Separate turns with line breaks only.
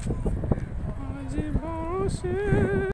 আজ বসে